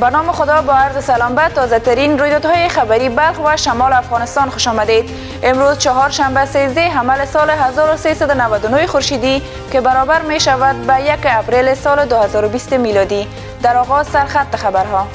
به نام خدا با عرض سلام به تازه ترین رویدادهای خبری بلخ و شمال افغانستان خوش آمدید. امروز چهارشنبه 13 حمل سال 1399 خورشیدی که برابر می شود به یک اپریل سال 2020 میلادی. در آغاز سرخط خبرها.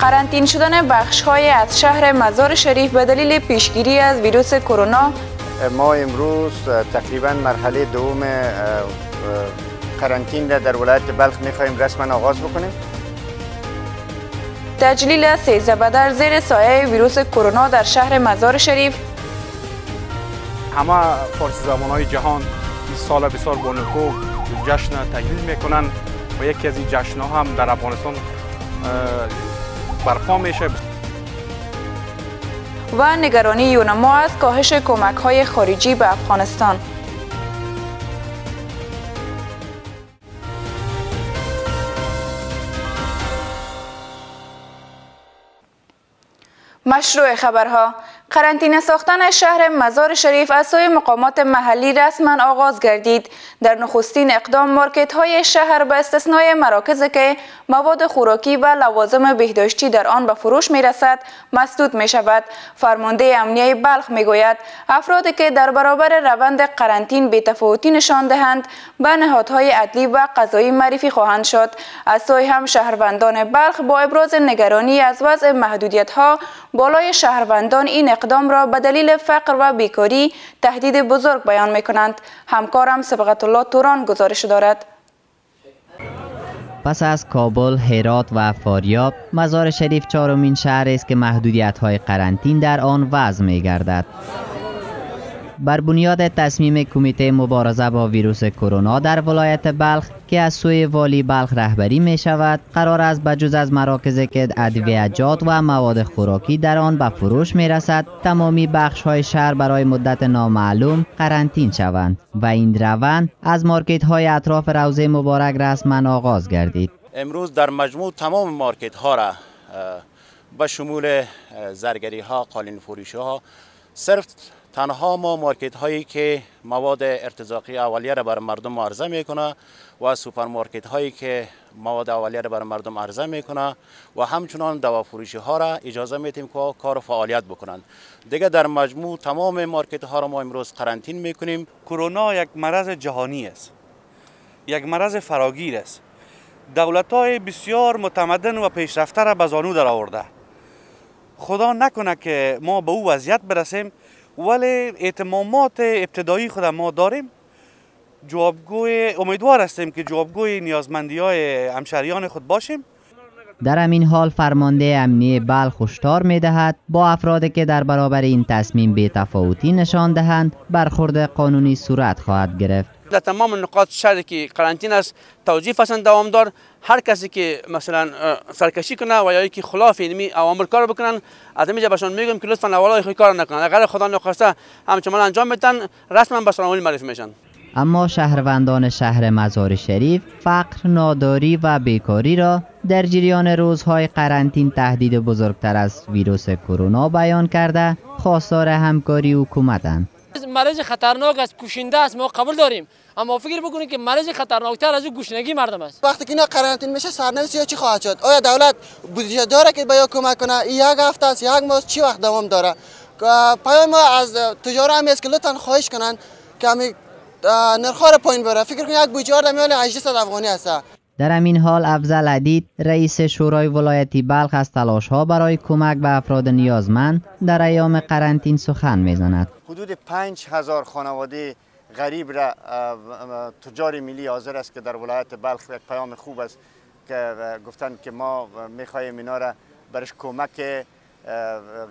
قرنطین شدن بخش های از شهر مزار شریف به دلیل پیشگیری از ویروس کرونا. ما امروز تقریبا مرحله دوم قرنطین در ولایت بلخ می‌خواهیم رسما آغاز بکنیم. تجلیل سیزده بدر زیر سایه ویروس کرونا در شهر مزار شریف. همه فارسی زبان های جهان این سال بسیار بانکو جشن تجلیل می‌کنن و یکی از این جشن ها هم در افغانستان برپا میشه. و نگرانی یونما از کاهش کمک های خارجی به افغانستان. مشروع خبرها. قرنطینه ساختن شهر مزار شریف از سوی مقامات محلی رسما آغاز گردید. در نخستین اقدام مارکت های شهر به استثنای مراکز که مواد خوراکی و لوازم بهداشتی در آن به فروش می رسد مسدود می شود فرمانده امنیه بلخ می گوید افرادی که در برابر روند قرنطین بی‌تفاوتی نشان دهند به نهادهای عدلی و قضایی معرفی خواهند شد. از سوی هم شهروندان بلخ با ابراز نگرانی از وضع محدودیت ها بالای شهروندان این اقدام را به دلیل فقر و بیکاری تهدید بزرگ بیان می کنند همکارم سبقت الله توران گزارش دارد پس از کابل، هرات و فاریاب، مزار شریف چهارمین شهر است که محدودیت های قرنطین در آن وضع می گردد. بر بنیاد تصمیم کمیته مبارزه با ویروس کرونا در ولایت بلخ که از سوی والی بلخ رهبری می شود قرار است بجز از مراکز که ادویجات و مواد خوراکی در آن به فروش می رسد تمامی بخش های شهر برای مدت نامعلوم قرنطین شوند و این روند از مارکت های اطراف روضه مبارک رسما آغاز گردید. امروز در مجموع تمام مارکت ها را به شمول زرگری ها قالین فروشی ها صرف تنها ما مارکت هایی که مواد ارتزاقی اولیه را بر مردم عرضه می‌کنه و سوپرمارکت هایی که مواد اولیه را بر مردم عرضه می‌کنه و همچنان دوا فروشی ها را اجازه میتیم که کار فعالیت بکنند. دیگه در مجموع تمام مارکت ها را ما امروز قرنطین می‌کنیم. کرونا یک مرض جهانی است. یک مرض فراگیر است. دولت های بسیار متمدن و پیشرفته را به زانو در آورده خدا نکنه که ما به او وضعیت برسیم ولی اعتمامات ابتدایی خود ما داریم. جوابگوی امیدوار هستیم که جوابگوی نیازمندی های همشهریان خود باشیم. در همین حال فرمانده امنی بلخ هشدار می دهد با افرادی که در برابر این تصمیم بی تفاوتی نشان دهند برخورد قانونی صورت خواهد گرفت. در تمام نقاط شهر که قرنطین است توجیه فصل دوامدار هر کسی که مثلا سرکشی کنه و یا که خلاف اینمی اوامر کار بکنن از اینجا بهشون میگم که لطفا اولای خود کار نکنن. اگر خدا نخواسته همچنان انجام بدن رسما به سلامتی معرفی میشن. اما شهروندان شهر مزار شریف فقر، ناداری و بیکاری را در جریان روزهای قرنطین تهدید بزرگتر از ویروس کرونا بیان کرده خواستار همکاری حکومتند. مرض خطرناک است کشنده است ما قبول داریم. اما فکر بکنید که مرض خطرناکتر از گوشنگی مردم است. وقتی که اینا قرنطین میشه سرنوشت یا چی خواهد شد؟ آیا دولت بودجه داره که به کمک کنه؟ یک هفته است یک ماه چی وقت دوام داره؟ پیام ما از تجارت هم است که لطفا خواهش کنن که نرخ را پایین بره. فکر کنید یک بوجه در میان 800 افغانی است در همین حال افضل عدید رئیس شورای ولایتی بلخ از تلاش ها برای کمک به افراد نیازمند در ایام قرنطین سخن می‌زند. حدود 5000 خانواده غریب را تجار ملی حاضر است که در ولایت بلخ یک پیام خوب است که گفتند که ما می‌خواهیم اینا را برش کمک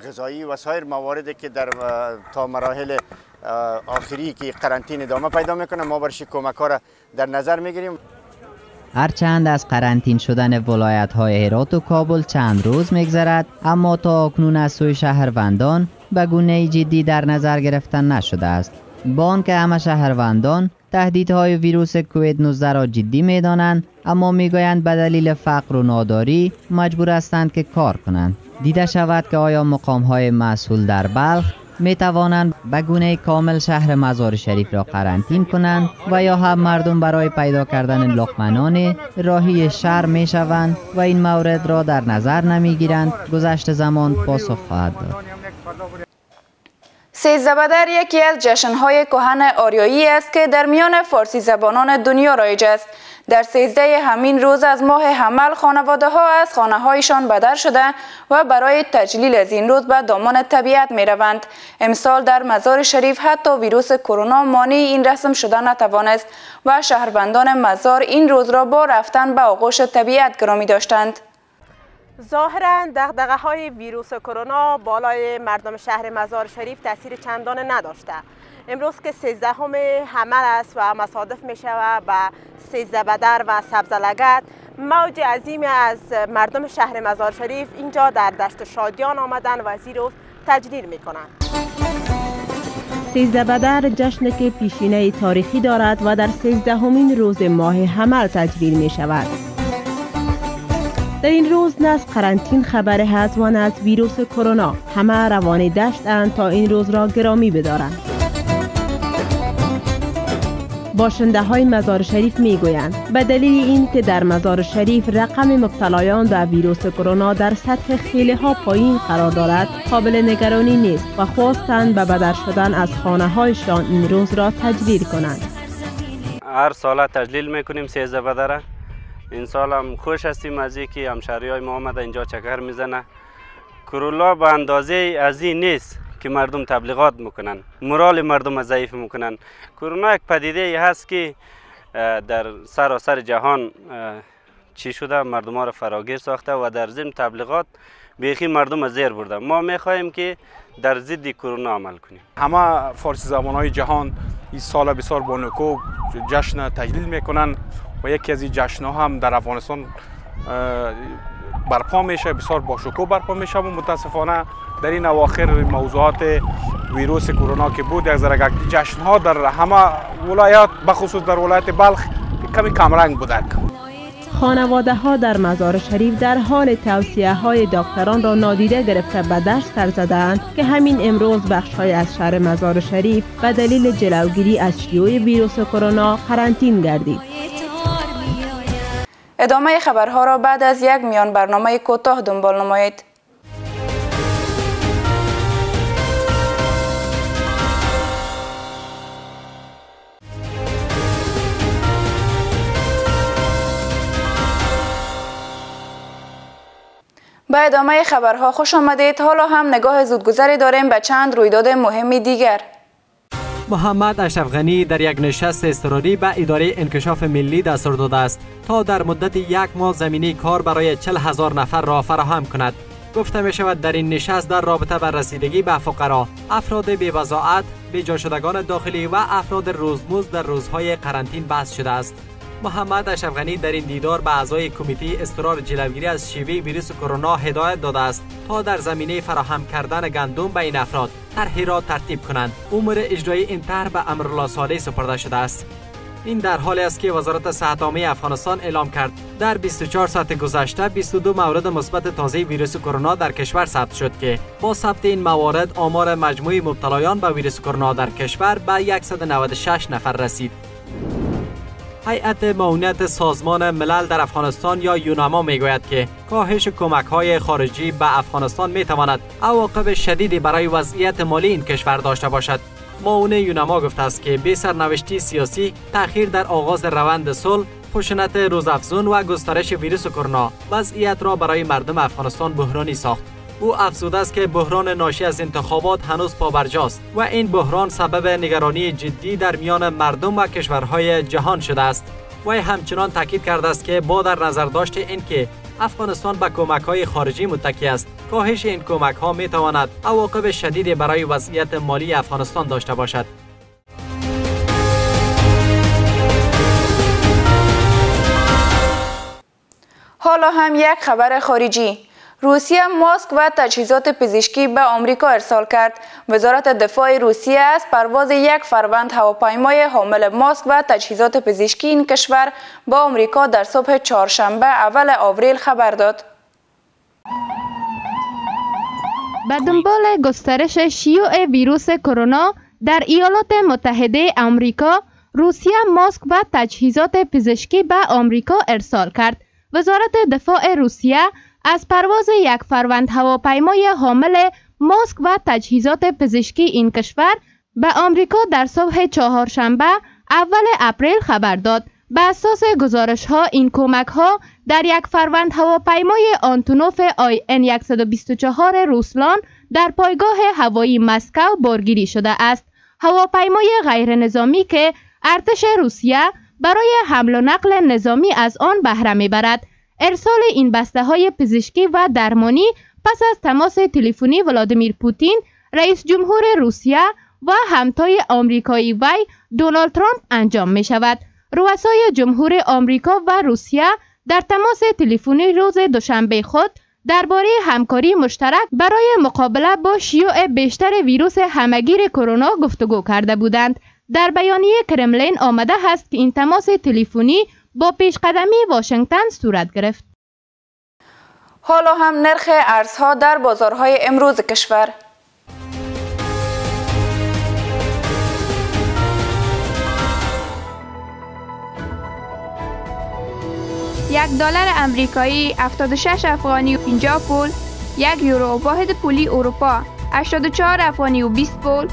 غذایی و سایر مواردی که در تا مراحل آخری که قرنطین ادامه پیدا می‌کنه ما برش کمک ها را در نظر می‌گیریم. هرچند از قرنطین شدن ولایت های هرات و کابل چند روز میگذرد اما تا اکنون از سوی شهروندان به گونه جدی در نظر گرفتن نشده است. با همه شهروندان تهدیدهای ویروس کووید 19 را جدی می‌دانند اما می‌گویند به دلیل فقر و ناداری مجبور هستند که کار کنند. دیده شود که آیا مقام های مسئول در بلخ می توانند به گونه کامل شهر مزار شریف را قرنطین کنند و یا هم مردم برای پیدا کردن لقمنان راهی شهر می شوند و این مورد را در نظر نمی گیرند گذشت زمان پاسخ خواهد داد. سیزده بدر یکی از جشنهای کهن آریایی است که در میان فارسی زبانان دنیا رایج است. در سیزده همین روز از ماه حمل خانواده ها از خانه هایشان بدر شده و برای تجلیل از این روز به دامان طبیعت می روند. امسال در مزار شریف حتی ویروس کرونا مانی این رسم شده نتوانست و شهروندان مزار این روز را با رفتن به آغوش طبیعت گرامی داشتند. ظاهرا دغدغه های ویروس کرونا بالای مردم شهر مزار شریف تاثیر چندان نداشته امروز که سیزدهم حمل است و مصادف می شود به سیزده بدر و سبزلگت موج عظیم از مردم شهر مزار شریف اینجا در دشت شادیان آمدن و زیروز تجلیل می کنند سیزده بدر جشن که پیشینه تاریخی دارد و در سیزدهمین روز ماه حمل تجلیل می شود در این روز نه از قرنطین خبر هست و نه از ویروس کرونا. همه روان دشتند تا این روز را گرامی بدارند. باشنده های مزار شریف می گویند به دلیل این که در مزار شریف رقم مبتلایان به ویروس کرونا در سطح خیلی ها پایین قرار دارد قابل نگرانی نیست و خواستند به بدر شدن از خانه هایشان این روز را تجلیل کنند. هر سال تجلیل می‌کنیم سیزده بدره. این سال هم خوش هستیم از اینکه همشهری های ما آمده اینجا چکر می‌زنه. کرولا به اندازه از این نیست. که مردم تبلیغات می‌کنن. مرال مردم ضعیف می‌کنن. کرونا یک پدیده ای هست که در سراسر جهان چی شده؟ مردم ها را فراگیر ساخته و در ضمن تبلیغات بیخی مردم زیر برده. ما می‌خواهیم که در ضد کرونا عمل کنیم. همه فارسی زبان های جهان این سال بسیار با جشن تجلیل می‌کنن و یکی از این جشن ها هم در افغانستان برپا میشه بسیار با شکوه برپا میشه و متاسفانه در این اواخر موضوعات ویروس کرونا که بود یک ذره جشن ها در همه ولایات بخصوص در ولایت بلخ کمی کمرنگ بودند خانواده ها در مزار شریف در حال توصیه های دکتران را نادیده گرفته به دشت سر زدند که همین امروز بخش های از شهر مزار شریف به دلیل جلوگیری از شیوع ویروس کرونا قرنطین گردید. ادامه خبرها را بعد از یک میان برنامه کوتاه دنبال نمایید. به ادامه خبرها خوش آمدید. حالا هم نگاه زودگذری داریم به چند رویداد مهمی دیگر. محمد اشرف غنی در یک نشست اضطراری به اداره انکشاف ملی دستور داده است تا در مدت یک ماه زمینه کار برای چل هزار نفر را فراهم کند. گفته می شود در این نشست در رابطه بر رسیدگی به فقرا افراد بی‌وضاحت بیجا شدگان داخلی و افراد روزمز در روزهای قرنطین بحث شده است. محمد اشرف در این دیدار به اعضای کمیته استرار جلوگیری از شیوه ویروس کرونا هدایت داده است تا در زمینه فراهم کردن گندم به این افراد طرحی را ترتیب کنند. امور اجرای این طرح به امرالله صالح سپرده شده است. این در حالی است که وزارت صحت عامه افغانستان اعلام کرد در 24 ساعت گذشته 22 مورد مثبت تازه ویروس کرونا در کشور ثبت شد که با ثبت این موارد آمار مجموعی مبتلایان به ویروس کرونا در کشور به 196 نفر رسید. هیئت معاونت سازمان ملل در افغانستان یا یوناما می‌گوید که کاهش کمک های خارجی به افغانستان می تواند عواقب شدیدی برای وضعیت مالی این کشور داشته باشد. معاون یوناما گفته است که بی سرنوشتی سیاسی تأخیر در آغاز روند صلح خشونت روزافزون و گسترش ویروس کرونا وضعیت را برای مردم افغانستان بحرانی ساخت. او افزوده است که بحران ناشی از انتخابات هنوز پابرجاست و این بحران سبب نگرانی جدی در میان مردم و کشورهای جهان شده است. و همچنان تاکید کرده است که با در نظر داشت اینکه افغانستان به کمک های خارجی متکی است. کاهش این کمک ها می تواند عواقب شدیدی برای وضعیت مالی افغانستان داشته باشد. حالا هم یک خبر خارجی. روسیه ماسک و تجهیزات پزشکی به آمریکا ارسال کرد. وزارت دفاع روسیه از پرواز یک فروند هواپیمای حامل ماسک و تجهیزات پزشکی این کشور با آمریکا در صبح چهارشنبه اول آوریل خبر داد. به دنبال گسترش شیوع ویروس کرونا در ایالات متحده آمریکا روسیه ماسک و تجهیزات پزشکی به آمریکا ارسال کرد. وزارت دفاع روسیه از پرواز یک فروند هواپیمای حامل ماسک و تجهیزات پزشکی این کشور به آمریکا در صبح چهارشنبه اول اپریل خبر داد. به اساس گزارش ها این کمک ها در یک فروند هواپیمای آنتونوف آی ان 124 روسلان در پایگاه هوایی مسکو بارگیری شده است. هواپیمای غیر نظامی که ارتش روسیه برای حمل و نقل نظامی از آن بهره می‌برد. ارسال این بسته های پزشکی و درمانی پس از تماس تلفنی ولادیمیر پوتین رئیس جمهور روسیه و همتای آمریکایی وی دونالد ترامپ انجام می شود. رؤسای جمهور آمریکا و روسیه در تماس تلفنی روز دوشنبه خود درباره همکاری مشترک برای مقابله با شیوع بیشتر ویروس همگیر کرونا گفتگو کرده بودند. در بیانیه کرملین آمده است که این تماس تلفنی با پیشقدمی واشنگتن صورت گرفت. حالا هم نرخ ارزها در بازارهای امروز کشور. یک دلار امریکایی 76 افغانی و 50 پول. یک یورو واحد پولی اروپا 84 افغانی و 20 پول.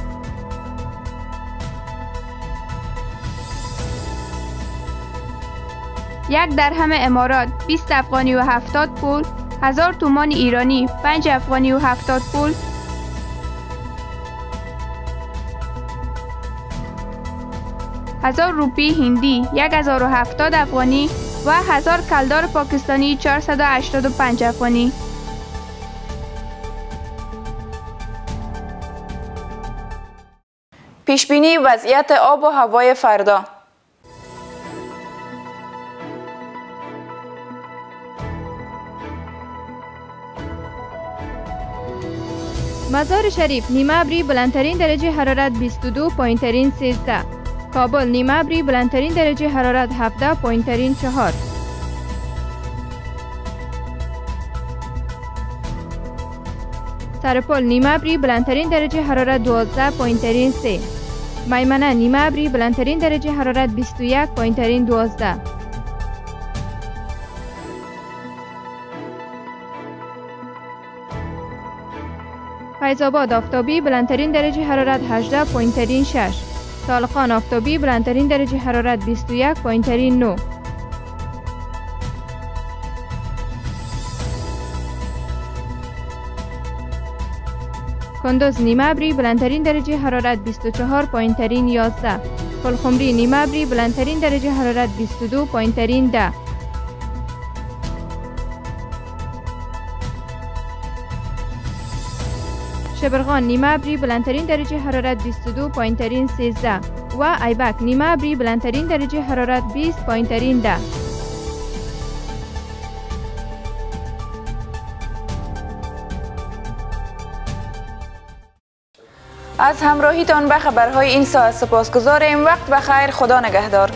یک درهم امارات 20 افغانی و 70 پول هزار تومان ایرانی 5 افغانی و 70 پول. هزار روپی هندی 1070 افغانی و هزار کلدار پاکستانی 485 افغانی. پیشبینی وضعیت آب و هوای فردا. مزار شریف نیمه ابری بلندترین درجه حرارت 22 پایینترین 13 کابل نیمه ابری بلندترین درجه حرارت 17 پایینترین 4 سرپل نیمه ابری بلندترین درجه حرارت 12 پایینترین 3 میمنه نیمه ابری بلندترین درجه حرارت 21 پایینترین 12 فیضآباد آفتابی بلندترین درجه حرارت 18 پایینترین 6 سالخان آفتابی بلندترین درجه حرارت 21 پایینترین 9 کندوز نیمه ابری بلندترین درجه حرارت 24 پایینترین 11 پلخمری نیمه ابری بلندترین درجه حرارت 22 پایینترین 10 شبرغان نیمه ابری بلندترین درجه حرارت 22 پایینترین 13 و ایبک نیمه ابری بلندترین درجه حرارت 20 پایینترین 10 از همراهیتان به خبرهای این ساعت سپاسگزاریم. وقت بخیر. خدا نگهدار.